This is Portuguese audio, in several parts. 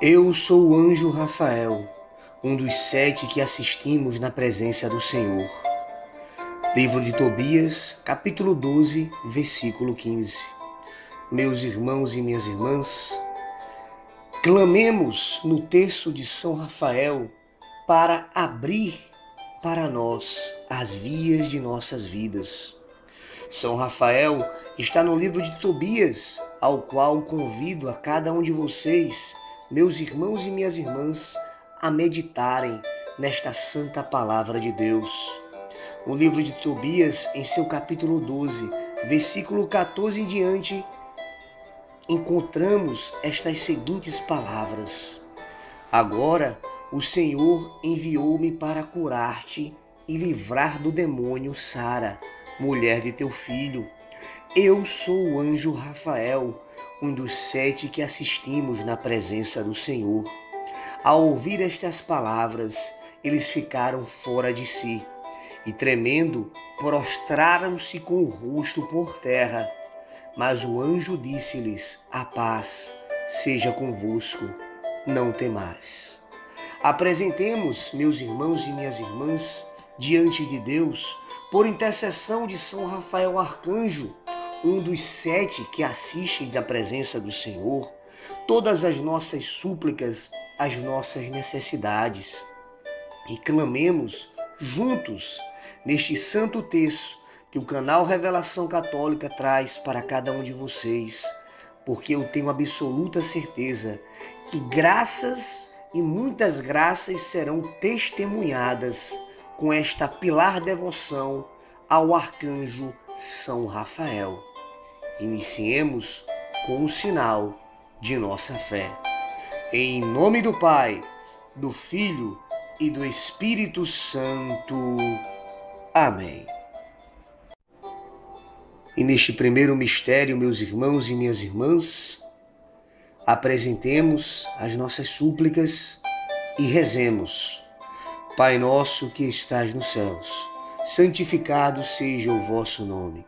Eu sou o anjo Rafael, um dos sete que assistimos na presença do Senhor. Livro de Tobias, capítulo 12, versículo 15. Meus irmãos e minhas irmãs, clamemos no texto de São Rafael para abrir para nós as vias de nossas vidas. São Rafael está no livro de Tobias, ao qual convido a cada um de vocês meus irmãos e minhas irmãs, a meditarem nesta santa palavra de Deus. No livro de Tobias, em seu capítulo 12, versículo 14 em diante, encontramos estas seguintes palavras: Agora o Senhor enviou-me para curar-te e livrar do demônio Sara, mulher de teu filho. Eu sou o anjo Rafael um dos sete que assistimos na presença do Senhor. Ao ouvir estas palavras, eles ficaram fora de si e, tremendo, prostraram-se com o rosto por terra. Mas o anjo disse-lhes: A paz seja convosco, não temais. Apresentemos, meus irmãos e minhas irmãs, diante de Deus, por intercessão de São Rafael Arcanjo, um dos sete que assistem da presença do Senhor, todas as nossas súplicas, as nossas necessidades. E clamemos juntos neste santo texto que o canal Revelação Católica traz para cada um de vocês, porque eu tenho absoluta certeza que graças e muitas graças serão testemunhadas com esta pilar devoção ao arcanjo São Rafael. Iniciemos com o sinal de nossa fé. Em nome do Pai, do Filho e do Espírito Santo. Amém. E neste primeiro mistério, meus irmãos e minhas irmãs, apresentemos as nossas súplicas e rezemos. Pai nosso que estás nos céus, santificado seja o vosso nome.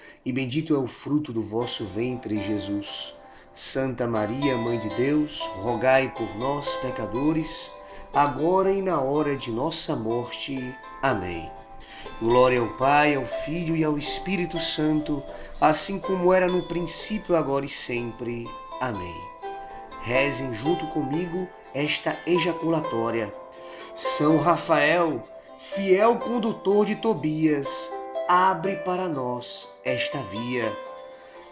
e bendito é o fruto do vosso ventre, Jesus. Santa Maria, Mãe de Deus, rogai por nós, pecadores, agora e na hora de nossa morte. Amém. Glória ao Pai, ao Filho e ao Espírito Santo, assim como era no princípio, agora e sempre. Amém. Rezem junto comigo esta ejaculatória. São Rafael, fiel condutor de Tobias, abre para nós esta via.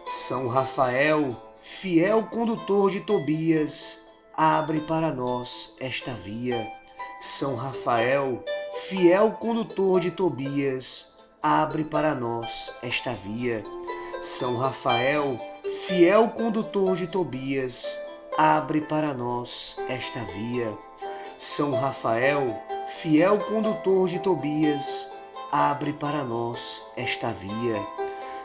São Rafael, fiel condutor de Tobias, abre para nós esta via. São Rafael, fiel condutor de Tobias, abre para nós esta via. São Rafael, fiel condutor de Tobias, abre para nós esta via. São Rafael, fiel condutor de Tobias, abre para nós esta via.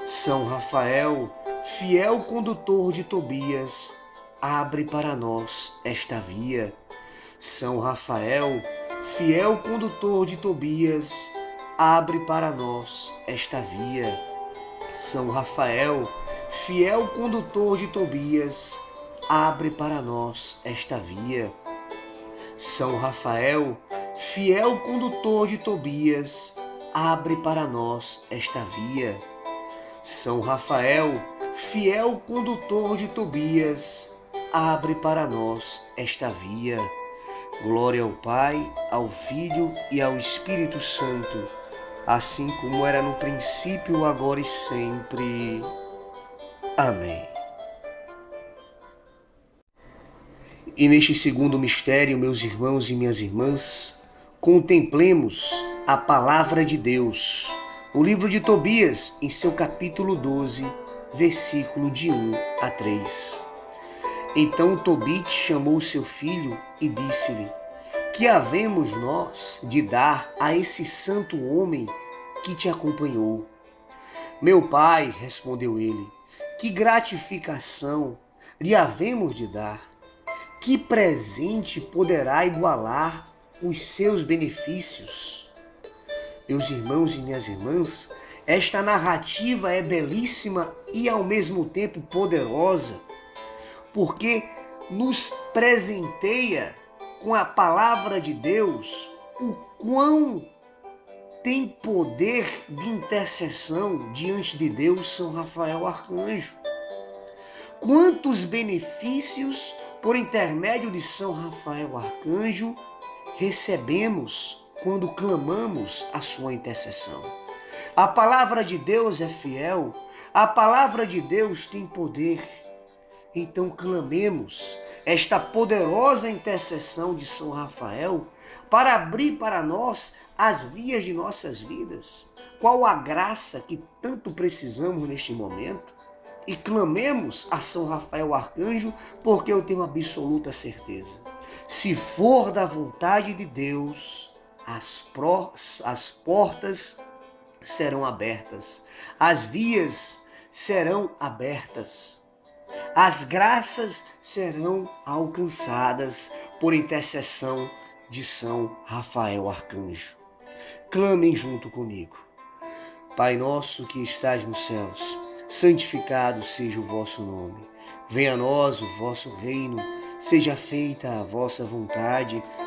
São Rafael, fiel condutor de Tobias, abre para nós esta via. São Rafael, fiel condutor de Tobias, abre para nós esta via. São Rafael, fiel condutor de Tobias, abre para nós esta via. São Rafael, fiel condutor de Tobias, abre para nós esta via. São Rafael, fiel condutor de Tobias, abre para nós esta via. Glória ao Pai, ao Filho e ao Espírito Santo, assim como era no princípio, agora e sempre. Amém. E neste segundo mistério, meus irmãos e minhas irmãs, contemplemos a palavra de Deus. O livro de Tobias, em seu capítulo 12, versículo de 1 a 3. Então Tobit chamou seu filho e disse-lhe: que havemos nós de dar a esse santo homem que te acompanhou? Meu pai, respondeu ele, que gratificação lhe havemos de dar? Que presente poderá igualar os seus benefícios? Meus irmãos e minhas irmãs, esta narrativa é belíssima e ao mesmo tempo poderosa, porque nos presenteia com a palavra de Deus o quão tem poder de intercessão diante de Deus São Rafael Arcanjo. Quantos benefícios por intermédio de São Rafael Arcanjo recebemos quando clamamos a sua intercessão. A palavra de Deus é fiel, a palavra de Deus tem poder. Então clamemos esta poderosa intercessão de São Rafael para abrir para nós as vias de nossas vidas. Qual a graça que tanto precisamos neste momento? E clamemos a São Rafael Arcanjo, porque eu tenho absoluta certeza. Se for da vontade de Deus, as, pro, as portas serão abertas, as vias serão abertas, as graças serão alcançadas por intercessão de São Rafael Arcanjo. Clamem junto comigo. Pai nosso que estás nos céus, santificado seja o vosso nome. Venha a nós o vosso reino, seja feita a vossa vontade,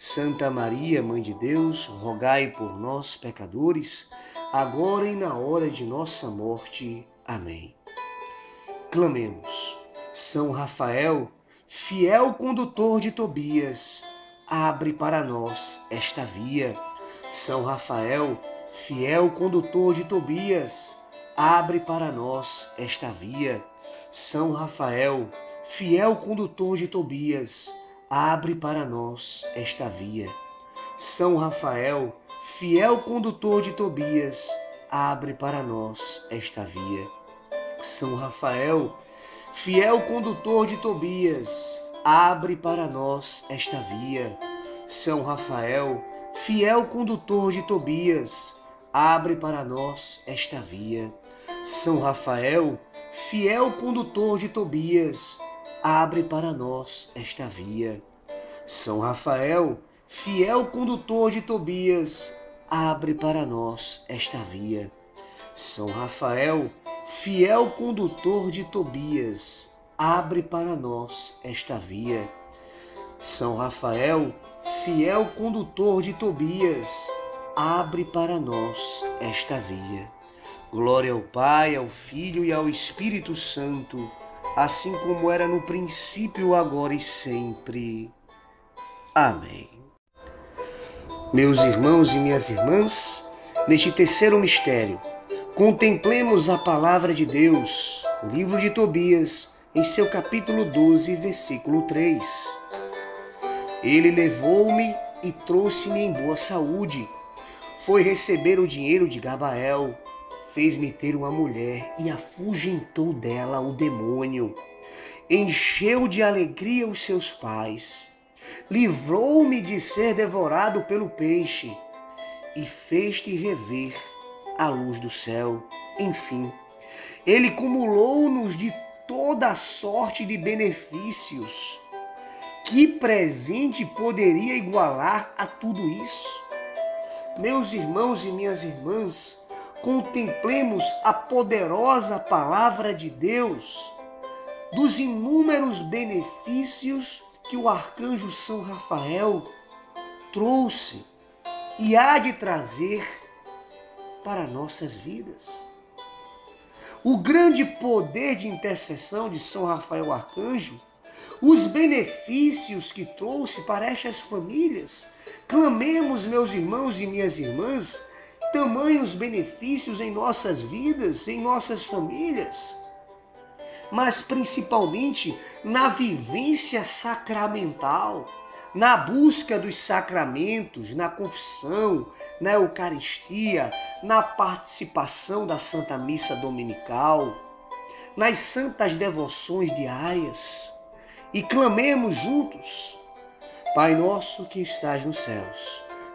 Santa Maria, Mãe de Deus, rogai por nós, pecadores, agora e na hora de nossa morte. Amém. Clamemos. São Rafael, fiel condutor de Tobias, abre para nós esta via. São Rafael, fiel condutor de Tobias, abre para nós esta via. São Rafael, fiel condutor de Tobias, abre para nós esta via. São Rafael, fiel condutor de Tobias, abre para nós esta via. São Rafael, fiel condutor de Tobias, abre para nós esta via. São Rafael, fiel condutor de Tobias, abre para nós esta via. São Rafael, fiel condutor de Tobias, abre para nós esta via. São Rafael, fiel condutor de Tobias, abre para nós esta via. São Rafael, fiel condutor de Tobias, abre para nós esta via. São Rafael, fiel condutor de Tobias, abre para nós esta via. Glória ao Pai, ao Filho e ao Espírito Santo, assim como era no princípio, agora e sempre. Amém. Meus irmãos e minhas irmãs, neste terceiro mistério, contemplemos a palavra de Deus, o livro de Tobias, em seu capítulo 12, versículo 3. Ele levou-me e trouxe-me em boa saúde. Foi receber o dinheiro de Gabael, fez-me ter uma mulher e afugentou dela o demônio. Encheu de alegria os seus pais livrou-me de ser devorado pelo peixe e fez-te rever a luz do céu. Enfim, ele cumulou-nos de toda sorte de benefícios. Que presente poderia igualar a tudo isso? Meus irmãos e minhas irmãs, contemplemos a poderosa palavra de Deus, dos inúmeros benefícios que o arcanjo São Rafael trouxe e há de trazer para nossas vidas. O grande poder de intercessão de São Rafael Arcanjo, os benefícios que trouxe para estas famílias. Clamemos, meus irmãos e minhas irmãs, tamanhos benefícios em nossas vidas, em nossas famílias, mas principalmente na vivência sacramental, na busca dos sacramentos, na confissão, na Eucaristia, na participação da Santa Missa Dominical, nas santas devoções diárias e clamemos juntos: Pai nosso que estás nos céus,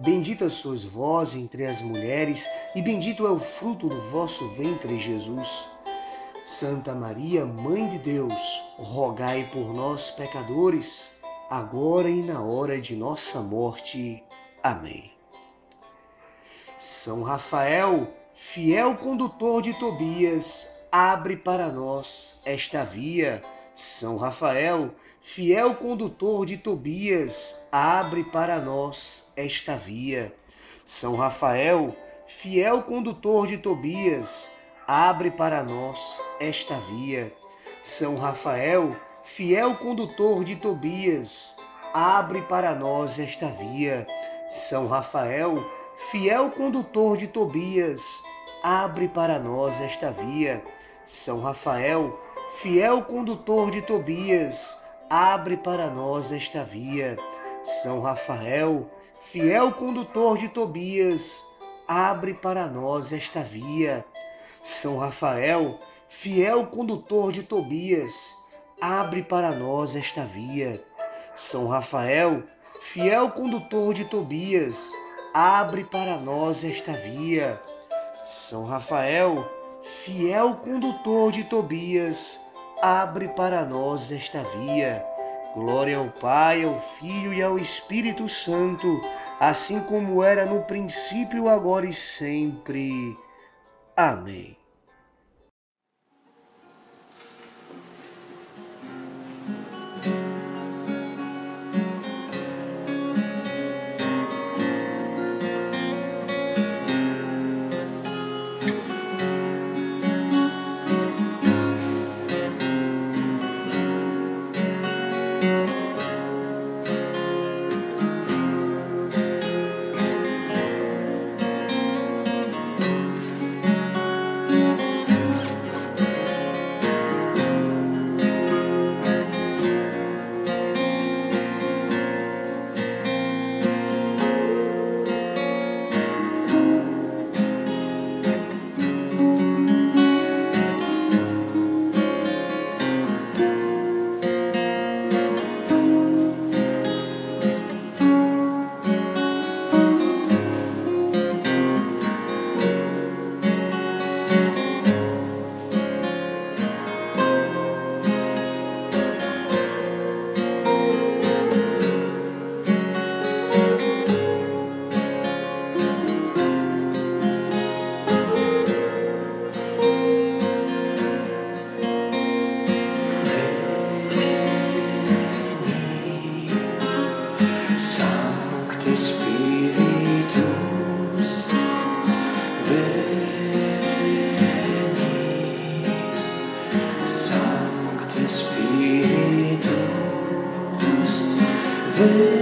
Bendita sois vós entre as mulheres, e bendito é o fruto do vosso ventre, Jesus. Santa Maria, Mãe de Deus, rogai por nós, pecadores, agora e na hora de nossa morte. Amém. São Rafael, fiel condutor de Tobias, abre para nós esta via. São Rafael, fiel condutor de Tobias, abre para nós esta via. São Rafael, fiel condutor de Tobias, abre para nós esta via. São Rafael, fiel condutor de Tobias, abre para nós esta via. São Rafael, fiel condutor de Tobias, abre para nós esta via. São Rafael, fiel condutor de Tobias, abre para nós esta via. São Rafael, fiel condutor de Tobias, abre para nós esta via. São Rafael, fiel condutor de Tobias, abre para nós esta via. São Rafael, fiel condutor de Tobias, abre para nós esta via. São Rafael, fiel condutor de Tobias, abre para nós esta via. Glória ao Pai, ao Filho e ao Espírito Santo, assim como era no princípio, agora e sempre. Amém. Sancte Spiritus, veni. Sancte Spiritus, veni.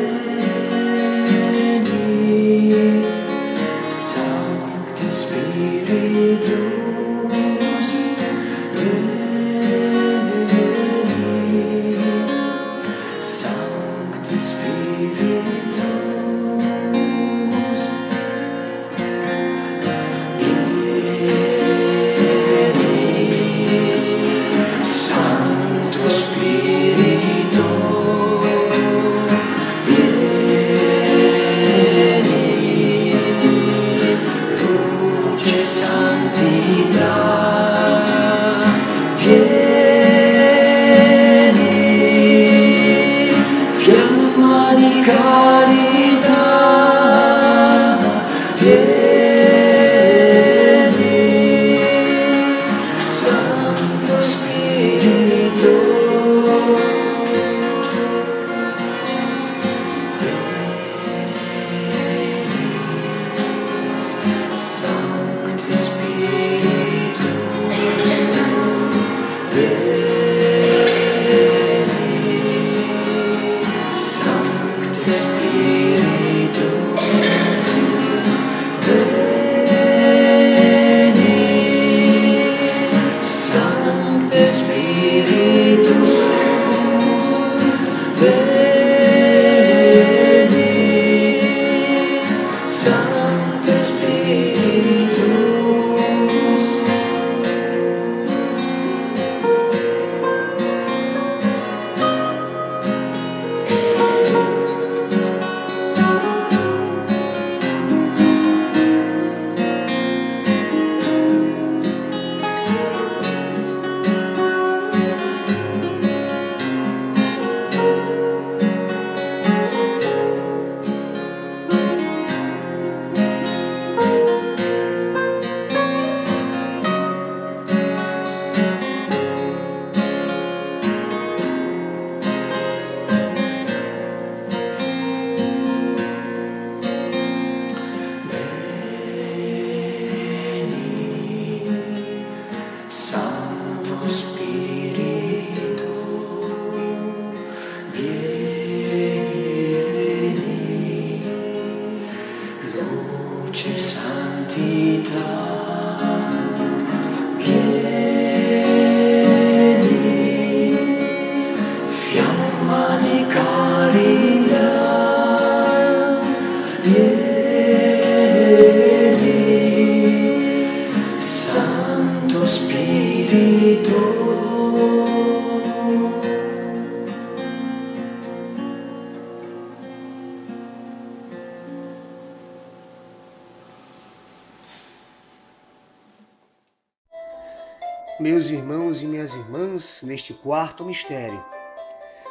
Meus irmãos e minhas irmãs, neste quarto mistério,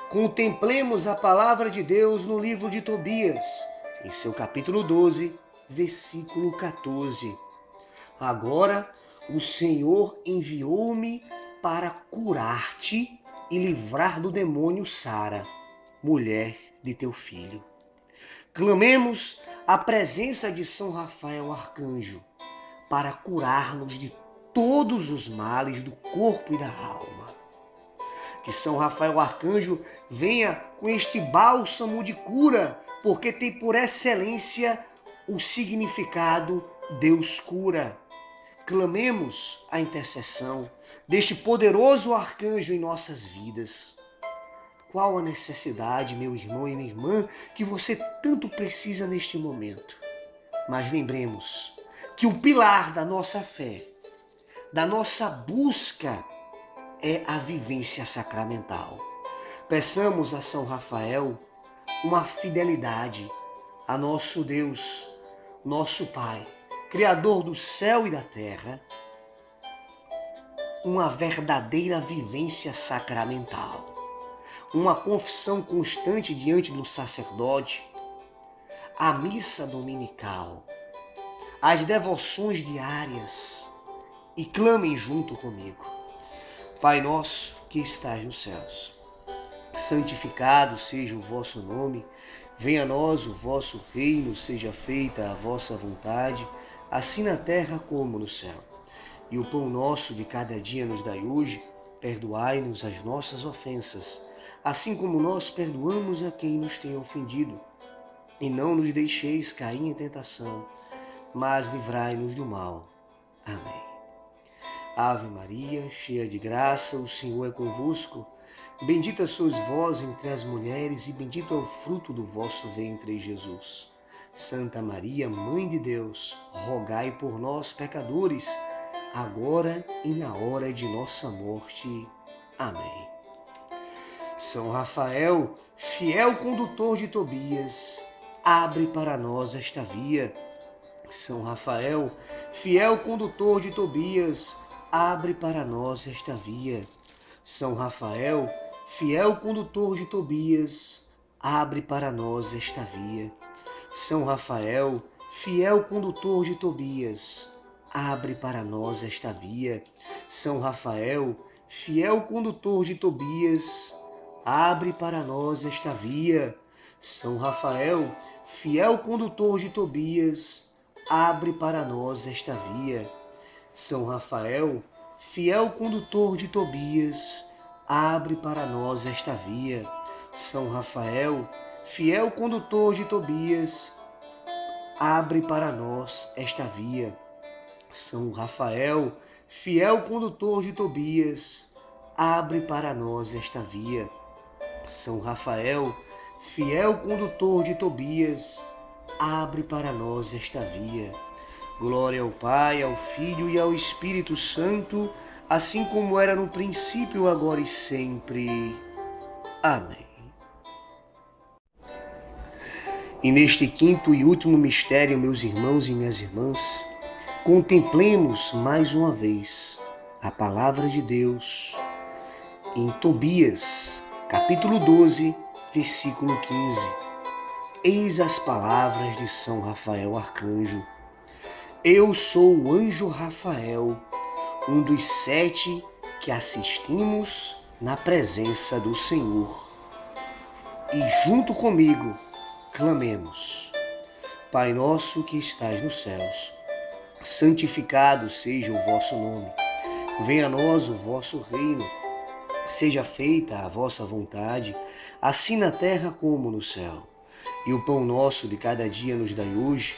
contemplemos a palavra de Deus no livro de Tobias, em seu capítulo 12, versículo 14. Agora o Senhor enviou-me para curar-te e livrar do demônio Sara, mulher de teu filho. Clamemos a presença de São Rafael Arcanjo para curar-nos de todos os males do corpo e da alma. Que São Rafael Arcanjo venha com este bálsamo de cura, porque tem por excelência o significado Deus cura. Clamemos a intercessão deste poderoso arcanjo em nossas vidas. Qual a necessidade, meu irmão e minha irmã, que você tanto precisa neste momento? Mas lembremos que o pilar da nossa fé da nossa busca é a vivência sacramental. Peçamos a São Rafael uma fidelidade a nosso Deus, nosso Pai, Criador do céu e da terra, uma verdadeira vivência sacramental, uma confissão constante diante do sacerdote, a missa dominical, as devoções diárias, e clamem junto comigo. Pai nosso que estás nos céus, santificado seja o vosso nome, venha a nós o vosso reino, seja feita a vossa vontade, assim na terra como no céu. E o pão nosso de cada dia nos dai hoje, perdoai-nos as nossas ofensas, assim como nós perdoamos a quem nos tem ofendido. E não nos deixeis cair em tentação, mas livrai-nos do mal. Amém. Ave Maria, cheia de graça, o Senhor é convosco. Bendita sois vós entre as mulheres, e bendito é o fruto do vosso ventre, Jesus. Santa Maria, Mãe de Deus, rogai por nós, pecadores, agora e na hora de nossa morte. Amém. São Rafael, fiel condutor de Tobias, abre para nós esta via. São Rafael, fiel condutor de Tobias, abre para nós esta via. São Rafael, fiel condutor de Tobias, abre para nós esta via. São Rafael, fiel condutor de Tobias, abre para nós esta via. São Rafael, fiel condutor de Tobias, abre para nós esta via. São Rafael, fiel condutor de Tobias, abre para nós esta via. São Rafael, fiel condutor de Tobias, abre para nós esta via. São Rafael, fiel condutor de Tobias, abre para nós esta via. São Rafael, fiel condutor de Tobias, abre para nós esta via. São Rafael, fiel condutor de Tobias, abre para nós esta via. Glória ao Pai, ao Filho e ao Espírito Santo, assim como era no princípio, agora e sempre. Amém. E neste quinto e último mistério, meus irmãos e minhas irmãs, contemplemos mais uma vez a palavra de Deus em Tobias, capítulo 12, versículo 15. Eis as palavras de São Rafael Arcanjo eu sou o anjo Rafael, um dos sete que assistimos na presença do Senhor. E junto comigo clamemos: Pai nosso que estás nos céus, santificado seja o vosso nome. Venha a nós o vosso reino. Seja feita a vossa vontade, assim na terra como no céu. E o pão nosso de cada dia nos dai hoje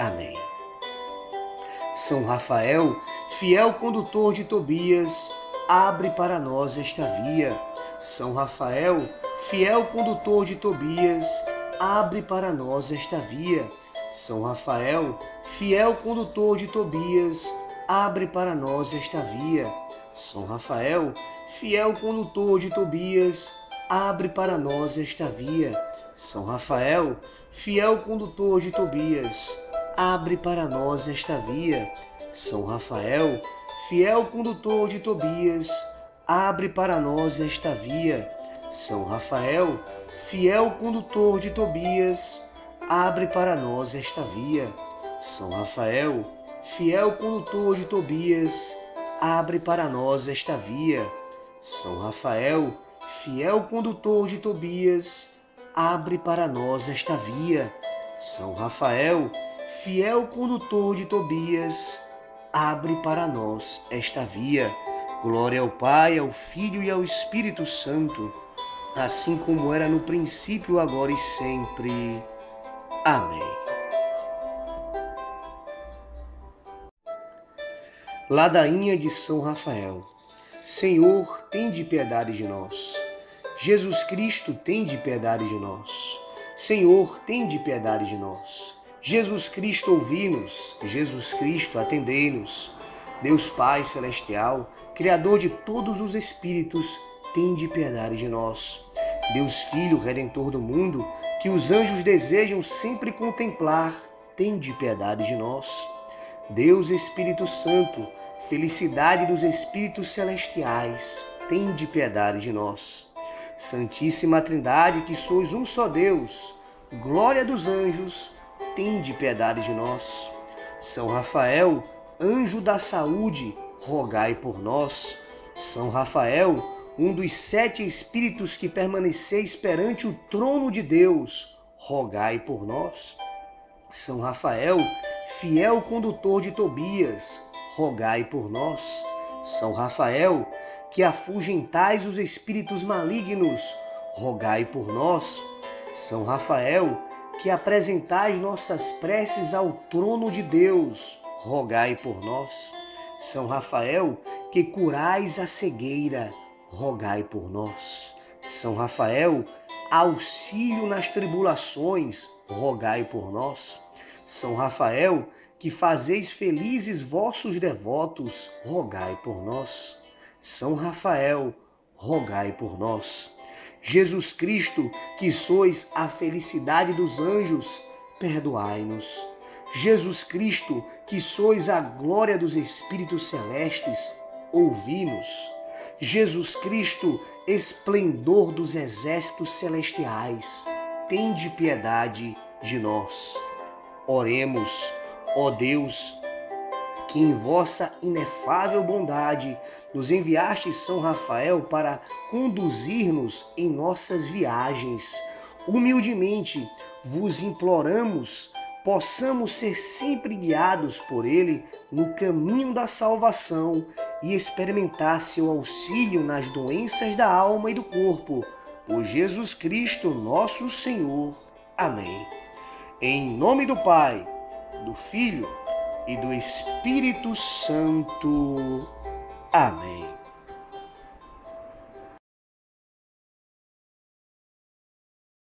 Amém. São Rafael, fiel condutor de Tobias, abre para nós esta via. São Rafael, fiel condutor de Tobias, abre para nós esta via. São Rafael, fiel condutor de Tobias, abre para nós esta via. São Rafael, fiel condutor de Tobias, abre para nós esta via. São Rafael, fiel condutor de Tobias, abre para nós esta via. São Rafael, fiel condutor de Tobias, abre para nós esta via. São Rafael, fiel condutor de Tobias, abre para nós esta via. São Rafael, fiel condutor de Tobias, abre para nós esta via. São Rafael, fiel condutor de Tobias, abre para nós esta via. São Rafael, fiel condutor de Tobias, abre para nós esta via. Glória ao Pai, ao Filho e ao Espírito Santo, assim como era no princípio, agora e sempre. Amém. Ladainha de São Rafael. Senhor, tem de piedade de nós. Jesus Cristo, tem de piedade de nós. Senhor, tem de piedade de nós. Jesus Cristo, ouvi-nos. Jesus Cristo, atendei-nos. Deus Pai Celestial, Criador de todos os espíritos, tem de piedade de nós. Deus Filho, Redentor do mundo, que os anjos desejam sempre contemplar, tem de piedade de nós. Deus Espírito Santo, felicidade dos espíritos celestiais, tem de piedade de nós. Santíssima Trindade, que sois um só Deus, glória dos anjos, tende piedade de nós. São Rafael, anjo da saúde, rogai por nós. São Rafael, um dos sete espíritos que permaneceis perante o trono de Deus, rogai por nós. São Rafael, fiel condutor de Tobias, rogai por nós. São Rafael, que afugentais os espíritos malignos, rogai por nós. São Rafael, que apresentais nossas preces ao trono de Deus, rogai por nós. São Rafael, que curais a cegueira, rogai por nós. São Rafael, auxílio nas tribulações, rogai por nós. São Rafael, que fazeis felizes vossos devotos, rogai por nós. São Rafael, rogai por nós. Jesus Cristo, que sois a felicidade dos anjos, perdoai-nos. Jesus Cristo, que sois a glória dos espíritos celestes, ouvi-nos. Jesus Cristo, esplendor dos exércitos celestiais, tende piedade de nós. Oremos, ó Deus, que em vossa inefável bondade nos enviaste São Rafael para conduzir-nos em nossas viagens. Humildemente vos imploramos, possamos ser sempre guiados por ele no caminho da salvação e experimentar seu auxílio nas doenças da alma e do corpo. Por Jesus Cristo, nosso Senhor. Amém. Em nome do Pai, do Filho e do Espírito Santo. Amém.